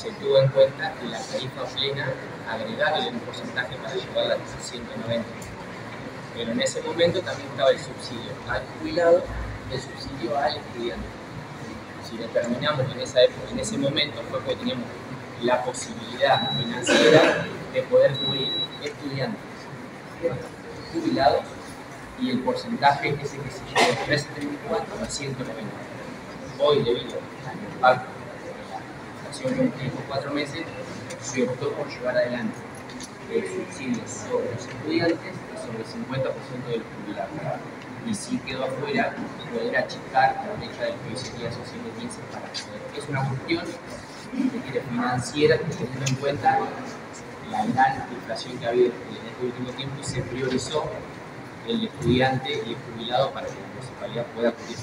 se tuvo en cuenta la tarifa plena agregarle un porcentaje para llevarla a 190. Pero en ese momento también estaba el subsidio al jubilado y el subsidio al estudiante. Si determinamos en, esa época, en ese momento fue porque teníamos la posibilidad financiera de poder cubrir estudiantes, jubilados y el porcentaje ese que se llevó de 374 a 190. Hoy, debido al impacto de inflación en estos cuatro meses, se optó por llevar adelante el subsidio sobre los estudiantes y sobre el 50% de los jubilados. Y sí quedó afuera poder achicar la brecha del que sería social de 15 para poder. Es una cuestión financiera teniendo en cuenta la gran inflación que ha habido en este último tiempo y se priorizó el estudiante y el jubilado para que la municipalidad pueda cubrir